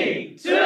two.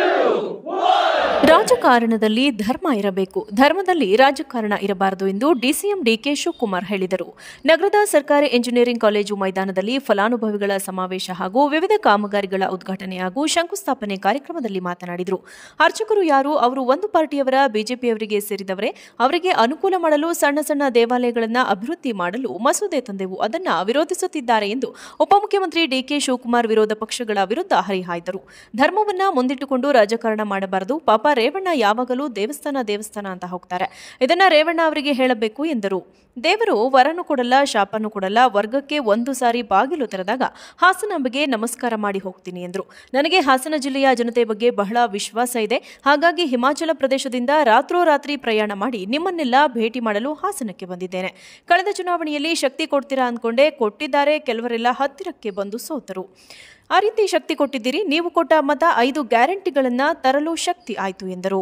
ರಾಜಕಾರಣದಲ್ಲಿ ಧರ್ಮ ಇರಬೇಕು. ಧರ್ಮದಲ್ಲಿ ರಾಜಕಾರಣ ಇರಬಾರದು ಎಂದು ಡಿಸಿಎಂ ಡಿಕೆ ಶಿವಕುಮಾರ್ ಹೇಳಿದರು. ನಗರದ ಸರ್ಕಾರಿ ಎಂಜಿನಿಯರಿಂಗ್ ಕಾಲೇಜು ಮೈದಾನದಲ್ಲಿ ಫಲಾನುಭವಿಗಳ ಸಮಾವೇಶ ಹಾಗೂ ವಿವಿಧ ಕಾಮಗಾರಿಗಳ ಉದ್ಘಾಟನೆ ಹಾಗೂ ಶಂಕುಸ್ಥಾಪನೆ ಕಾರ್ಯಕ್ರಮದಲ್ಲಿ ಮಾತನಾಡಿದರು. ಅರ್ಚಕರು ಯಾರು? ಅವರು ಒಂದು ಪಾರ್ಟಿಯವರ, ಬಿಜೆಪಿಯವರಿಗೆ ಸೇರಿದವರೇ? ಅವರಿಗೆ ಅನುಕೂಲ ಮಾಡಲು ಸಣ್ಣ ಸಣ್ಣ ದೇವಾಲಯಗಳನ್ನು ಅಭಿವೃದ್ಧಿ ಮಾಡಲು ಮಸೂದೆ ತಂದೆವು. ಅದನ್ನು ವಿರೋಧಿಸುತ್ತಿದ್ದಾರೆ ಎಂದು ಉಪಮುಖ್ಯಮಂತ್ರಿ ಡಿಕೆ ಶಿವಕುಮಾರ್ ವಿರೋಧ ಪಕ್ಷಗಳ ವಿರುದ್ಧ ಹರಿಹಾಯ್ದರು. ಧರ್ಮವನ್ನು ಮುಂದಿಟ್ಟುಕೊಂಡು ರಾಜಕಾರಣ ಮಾಡಬಾರದು. ಪಾಪ ರೇವಣ್ಣ ಯಾವಾಗಲೂ ದೇವಸ್ಥಾನ ದೇವಸ್ಥಾನ ಅಂತ ಹೋಗ್ತಾರೆ. ಇದನ್ನ ರೇವಣ್ಣ ಅವರಿಗೆ ಹೇಳಬೇಕು ಎಂದರು. ದೇವರು ವರನು ಕೊಡಲ್ಲ, ಶಾಪನು ಕೊಡಲ್ಲ, ವರ್ಗಕ್ಕೆ ಒಂದು ಸಾರಿ ಬಾಗಿಲು ತೆರೆದಾಗ ಹಾಸನಾಂಬೆಗೆ ನಮಸ್ಕಾರ ಮಾಡಿ ಹೋಗ್ತೀನಿ ಎಂದರು. ನನಗೆ ಹಾಸನ ಜಿಲ್ಲೆಯ ಜನತೆ ಬಗ್ಗೆ ಬಹಳ ವಿಶ್ವಾಸ ಇದೆ. ಹಾಗಾಗಿ ಹಿಮಾಚಲ ಪ್ರದೇಶದಿಂದ ರಾತ್ರೋರಾತ್ರಿ ಪ್ರಯಾಣ ಮಾಡಿ ನಿಮ್ಮನ್ನೆಲ್ಲ ಭೇಟಿ ಮಾಡಲು ಹಾಸನಕ್ಕೆ ಬಂದಿದ್ದೇನೆ. ಕಳೆದ ಚುನಾವಣೆಯಲ್ಲಿ ಶಕ್ತಿ ಕೊಡ್ತೀರಾ ಅಂದ್ಕೊಂಡೆ ಕೊಟ್ಟಿದ್ದಾರೆ. ಕೆಲವರೆಲ್ಲ ಹತ್ತಿರಕ್ಕೆ ಬಂದು ಸೋತರು. ಆ ರೀತಿ ಶಕ್ತಿ ಕೊಟ್ಟಿದ್ದೀರಿ ನೀವು ಕೊಟ್ಟ ಮತ ಐದು ಗ್ಯಾರಂಟಿಗಳನ್ನ ತರಲು ಶಕ್ತಿ ಆಯಿತು ಎಂದರು.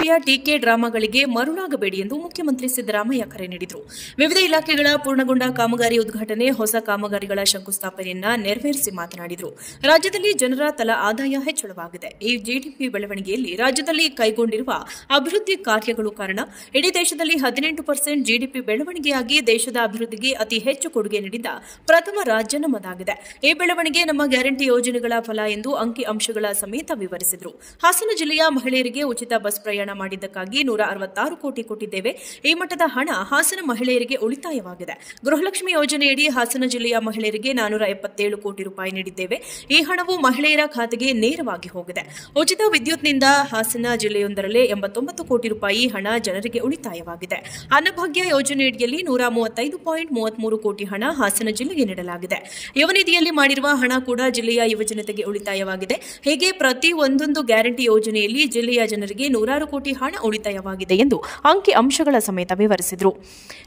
ಬಿಜೆಪಿಯ ಟೀಕೆ ಡ್ರಾಮಾಗಳಿಗೆ ಮರುಳಾಗಬೇಡಿ ಎಂದು ಮುಖ್ಯಮಂತ್ರಿ ಸಿದ್ದರಾಮಯ್ಯ ಕರೆ ನೀಡಿದರು. ವಿವಿಧ ಇಲಾಖೆಗಳ ಪೂರ್ಣಗೊಂಡ ಕಾಮಗಾರಿ ಉದ್ಘಾಟನೆ, ಹೊಸ ಕಾಮಗಾರಿಗಳ ಶಂಕುಸ್ಥಾಪನೆಯನ್ನ ನೆರವೇರಿಸಿ ಮಾತನಾಡಿದರು. ರಾಜ್ಯದಲ್ಲಿ ಜನರ ತಲಾ ಆದಾಯ ಹೆಚ್ಚಳವಾಗಿದೆ. ಈ ಜಿಡಿಪಿ ಬೆಳವಣಿಗೆಯಲ್ಲಿ ರಾಜ್ಯದಲ್ಲಿ ಕೈಗೊಂಡಿರುವ ಅಭಿವೃದ್ಧಿ ಕಾರ್ಯಗಳು ಕಾರಣ, ಇಡೀ ದೇಶದಲ್ಲಿ ಹದಿನೆಂಟು ಪರ್ಸೆಂಟ್ ಜಿಡಿಪಿ ಬೆಳವಣಿಗೆಯಾಗಿ ದೇಶದ ಅಭಿವೃದ್ಧಿಗೆ ಅತಿ ಹೆಚ್ಚು ಕೊಡುಗೆ ನೀಡಿದ ಪ್ರಥಮ ರಾಜ್ಯ ನಮ್ಮದಾಗಿದೆ. ಈ ಬೆಳವಣಿಗೆ ನಮ್ಮ ಗ್ಯಾರಂಟಿ ಯೋಜನೆಗಳ ಫಲ ಎಂದು ಅಂಕಿ ಅಂಶಗಳ ಸಮೇತ ವಿವರಿಸಿದರು. ಹಾಸನ ಜಿಲ್ಲೆಯ ಮಹಿಳೆಯರಿಗೆ ಉಚಿತ ಬಸ್ ಪ್ರಯಾಣ ಮಾಡಿದ್ದಕ್ಕಾಗಿ ನೂರ ಅರವತ್ತಾರು ಕೋಟಿ ಕೊಟ್ಟಿದ್ದೇವೆ. ಈ ಮಟ್ಟದ ಹಣ ಹಾಸನ ಮಹಿಳೆಯರಿಗೆ ಉಳಿತಾಯವಾಗಿದೆ. ಗೃಹಲಕ್ಷ್ಮಿ ಯೋಜನೆಯಡಿ ಹಾಸನ ಜಿಲ್ಲೆಯ ಮಹಿಳೆಯರಿಗೆ ನಾನೂರ ಎಪ್ಪತ್ತೇಳು ಕೋಟಿ ರೂಪಾಯಿ ನೀಡಿದ್ದೇವೆ. ಈ ಹಣವು ಮಹಿಳೆಯರ ಖಾತೆಗೆ ನೇರವಾಗಿ ಹೋಗಿದೆ. ಉಚಿತ ವಿದ್ಯುತ್ನಿಂದ ಹಾಸನ ಜಿಲ್ಲೆಯೊಂದರಲ್ಲೇ ಎಂಬತ್ತೊಂಬತ್ತು ಕೋಟಿ ರೂಪಾಯಿ ಹಣ ಜನರಿಗೆ ಉಳಿತಾಯವಾಗಿದೆ. ಅನ್ನಭಾಗ್ಯ ಯೋಜನೆಯಡಿಯಲ್ಲಿ ನೂರ ಮೂವತ್ತೈದು ಪಾಯಿಂಟ್ ಮೂವತ್ಮೂರು ಕೋಟಿ ಹಣ ಹಾಸನ ಜಿಲ್ಲೆಗೆ ನೀಡಲಾಗಿದೆ. ಯುವನಿಧಿಯಲ್ಲಿ ಮಾಡಿರುವ ಹಣ ಕೂಡ ಜಿಲ್ಲೆಯ ಯುವಜನತೆಗೆ ಉಳಿತಾಯವಾಗಿದೆ. ಹೀಗೆ ಪ್ರತಿ ಒಂದೊಂದು ಗ್ಯಾರಂಟಿ ಯೋಜನೆಯಲ್ಲಿ ಜಿಲ್ಲೆಯ ಜನರಿಗೆ ನೂರಾರು ಕೋಟಿ ಹಣ ಉಳಿತಾಯವಾಗಿದೆ ಎಂದು ಅಂಕಿ ಅಂಶಗಳ ಸಮೇತ ವಿವರಿಸಿದರು.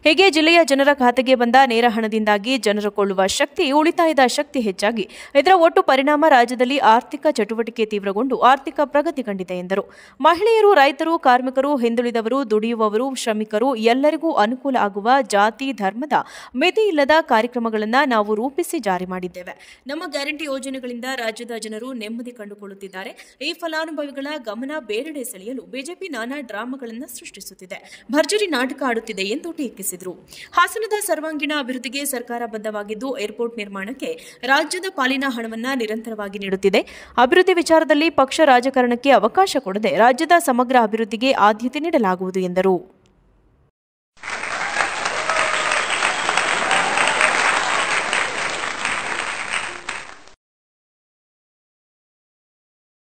ಹೀಗೆ ಜಿಲ್ಲೆಯ ಜನರ ಖಾತೆಗೆ ಬಂದ ನೇರ ಹಣದಿಂದಾಗಿ ಜನರು ಕೊಳ್ಳುವ ಶಕ್ತಿ, ಉಳಿತಾಯದ ಶಕ್ತಿ ಹೆಚ್ಚಾಗಿ, ಇದರ ಒಟ್ಟು ಪರಿಣಾಮ ರಾಜ್ಯದಲ್ಲಿ ಆರ್ಥಿಕ ಚಟುವಟಿಕೆ ತೀವ್ರಗೊಂಡು ಆರ್ಥಿಕ ಪ್ರಗತಿ ಕಂಡಿದೆ ಎಂದರು. ಮಹಿಳೆಯರು, ರೈತರು, ಕಾರ್ಮಿಕರು, ಹಿಂದುಳಿದವರು, ದುಡಿಯುವವರು, ಶ್ರಮಿಕರು ಎಲ್ಲರಿಗೂ ಅನುಕೂಲ ಆಗುವ ಜಾತಿ, ಧರ್ಮದ ಮಿತಿ ಇಲ್ಲದ ಕಾರ್ಯಕ್ರಮಗಳನ್ನು ನಾವು ರೂಪಿಸಿ ಜಾರಿ ಮಾಡಿದ್ದೇವೆ. ನಮ್ಮ ಗ್ಯಾರಂಟಿ ಯೋಜನೆಗಳಿಂದ ರಾಜ್ಯದ ಜನರು ನೆಮ್ಮದಿ ಕಂಡುಕೊಳ್ಳುತ್ತಿದ್ದಾರೆ. ಈ ಫಲಾನುಭವಿಗಳ ಗಮನ ಬೇರೆಡೆ ಸೆಳೆಯಲು ಬಿಜೆಪಿ ನಾನಾ ಡ್ರಾಮಾಗಳನ್ನು ಸೃಷ್ಟಿಸುತ್ತಿದೆ. ಭರ್ಜರಿ ನಾಟಕ ಆಡುತ್ತಿದೆ ಎಂದು ಟೀಕಿಸಿದರು. ಹಾಸನದ ಸರ್ವಾಂಗೀಣ ಅಭಿವೃದ್ಧಿಗೆ ಸರ್ಕಾರ ಬದ್ಧವಾಗಿದ್ದು, ಏರ್ಪೋರ್ಟ್ ನಿರ್ಮಾಣಕ್ಕೆ ರಾಜ್ಯದ ಪಾಲಿನ ಹಣವನ್ನು ನಿರಂತರವಾಗಿ ನೀಡುತ್ತಿದೆ. ಅಭಿವೃದ್ಧಿ ವಿಚಾರದಲ್ಲಿ ಪಕ್ಷ ರಾಜಕಾರಣಕ್ಕೆ ಅವಕಾಶ ಕೊಡದೆ ರಾಜ್ಯದ ಸಮಗ್ರ ಅಭಿವೃದ್ಧಿಗೆ ಆದ್ಯತೆ ನೀಡಲಾಗುವುದು ಎಂದರು.